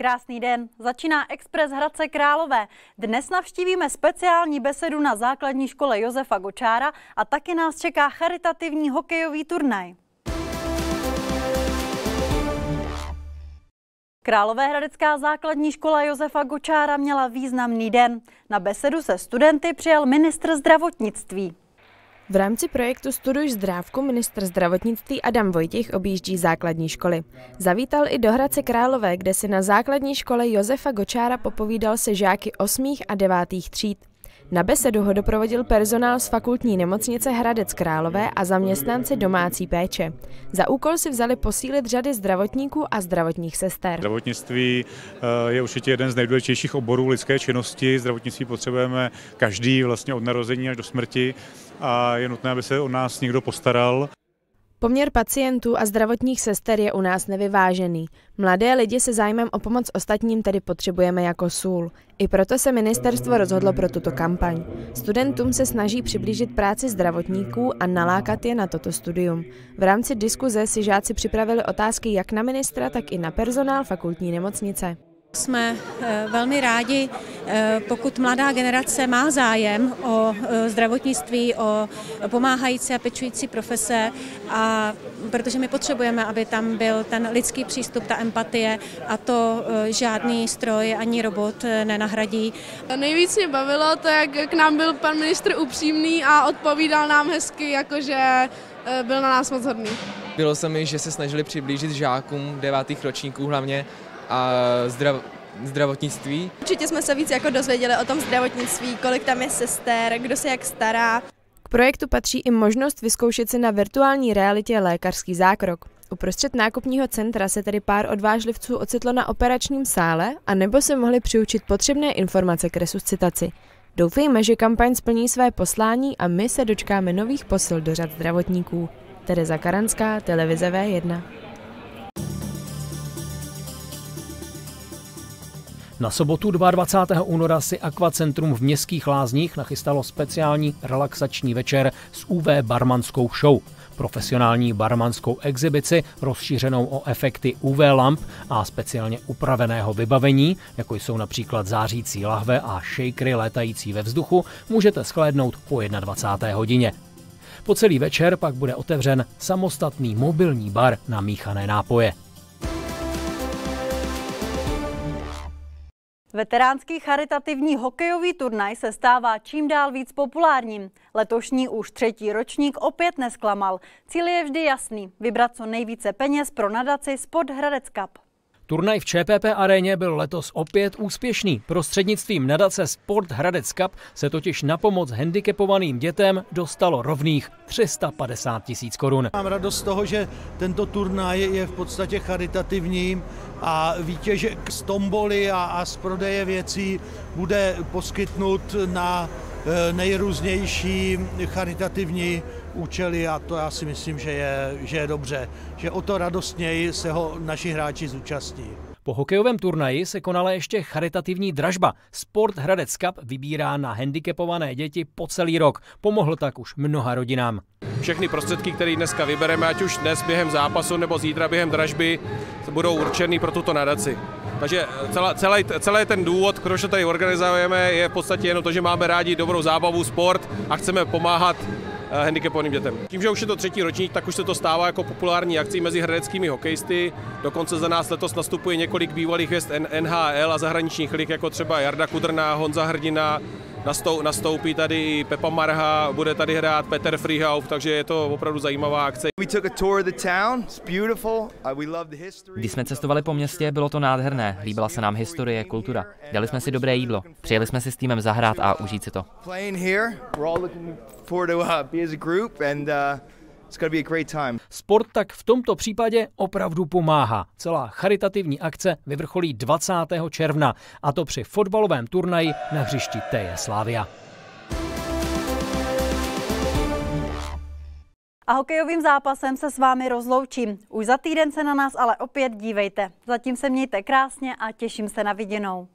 Krásný den. Začíná Express Hradce Králové. Dnes navštívíme speciální besedu na základní škole Josefa Gočára a taky nás čeká charitativní hokejový turnaj. Královéhradecká základní škola Josefa Gočára měla významný den. Na besedu se studenty přijel ministr zdravotnictví. V rámci projektu Studuj zdrávku ministr zdravotnictví Adam Vojtěch objíždí základní školy. Zavítal i do Hradce Králové, kde si na základní škole Josefa Gočára popovídal se žáky 8. a 9. tříd. Na besedu ho doprovodil personál z fakultní nemocnice Hradec Králové a zaměstnanci domácí péče. Za úkol si vzali posílit řady zdravotníků a zdravotních sester. Zdravotnictví eh, je určitě jeden z nejdůležitějších oborů lidské činnosti. Zdravotnictví potřebujeme každý vlastně od narození až do smrti a je nutné, aby se o nás někdo postaral. Poměr pacientů a zdravotních sester je u nás nevyvážený. Mladé lidi se zájmem o pomoc ostatním tedy potřebujeme jako sůl. I proto se ministerstvo rozhodlo pro tuto kampaň. Studentům se snaží přiblížit práci zdravotníků a nalákat je na toto studium. V rámci diskuze si žáci připravili otázky jak na ministra, tak i na personál fakultní nemocnice. Jsme eh, velmi rádi, eh, pokud mladá generace má zájem o eh, zdravotnictví, o pomáhající a pečující profese, a protože my potřebujeme, aby tam byl ten lidský přístup, ta empatie a to žádný stroj ani robot nenahradí. Nejvíc mě bavilo to, jak k nám byl pan ministr upřímný a odpovídal nám hezky, jakože byl na nás moc hodný. Bylo se mi, že se snažili přiblížit žákům devátých ročníků hlavně a zdrav, zdravotnictví. Určitě jsme se víc jako dozvěděli o tom zdravotnictví, kolik tam je sester, kdo se jak stará. K projektu patří i možnost vyzkoušet si na virtuální realitě lékařský zákrok. Uprostřed nákupního centra se tedy pár odvážlivců ocitlo na operačním sále a nebo se mohli přiučit potřebné informace k resuscitaci. Doufejme, že kampaň splní své poslání a my se dočkáme nových posil do řad zdravotníků. Tereza Karanská, televize V1. Na sobotu 22. února si Aquacentrum v Městských lázních nachystalo speciální relaxační večer s UV barmanskou show. Profesionální barmanskou exibici rozšířenou o efekty UV lamp a speciálně upraveného vybavení, jako jsou například zářící lahve a shakery létající ve vzduchu, můžete shlédnout po 21. hodině. Po celý večer pak bude otevřen samostatný mobilní bar na míchané nápoje. Veteránský charitativní hokejový turnaj se stává čím dál víc populárním. Letošní už třetí ročník opět nesklamal. Cíl je vždy jasný, vybrat co nejvíce peněz pro nadaci Sport Hradec Cup. Turnaj v ČPP aréně byl letos opět úspěšný. Prostřednictvím nadace Sport Hradec Cup se totiž na pomoc handicapovaným dětem dostalo rovných 350 tisíc korun. Mám radost z toho, že tento turnaj je v podstatě charitativní a výtěžek z tomboly a, a z prodeje věcí bude poskytnut na e, nejrůznější charitativní účely a to já si myslím, že je, že je dobře, že o to radostněji se ho naši hráči zúčastní. Po hokejovém turnaji se konala ještě charitativní dražba. Sport Hradec Cup vybírá na handicapované děti po celý rok. Pomohl tak už mnoha rodinám. Všechny prostředky, které dneska vybereme, ať už dnes během zápasu nebo zítra během dražby, budou určeny pro tuto nadaci. Takže celá, celý, celý ten důvod, proč to tady organizujeme, je v podstatě jenom to, že máme rádi dobrou zábavu, sport a chceme pomáhat handicapovaným dětem. Tím, že už je to třetí ročník, tak už se to stává jako populární akcí mezi hradeckými hokejisty. Dokonce za nás letos nastupuje několik bývalých hvězd NHL a zahraničních lig, jako třeba Jarda Kudrná, Honza Hrdina, nastoupí tady i Pepa Marha, bude tady hrát Peter Freehauf, takže je to opravdu zajímavá akce. Uh, Když jsme cestovali po městě, bylo to nádherné. Líbila se nám historie, kultura. Dali jsme si dobré jídlo. Přijeli jsme si s týmem zahrát a užít si to. Sport tak v tomto případě opravdu pomáhá. Celá charitativní akce vyvrcholí 20. června, a to při fotbalovém turnaji na hřišti TJ Slávia. A hokejovým zápasem se s vámi rozloučím. Už za týden se na nás ale opět dívejte. Zatím se mějte krásně a těším se na viděnou.